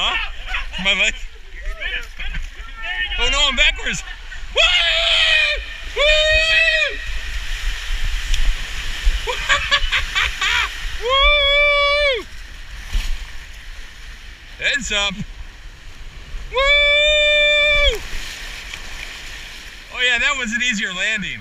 Huh? My leg. Oh no, I'm backwards. Woo! Woo! Woo! Heads up. Woo! Oh yeah, that was an easier landing.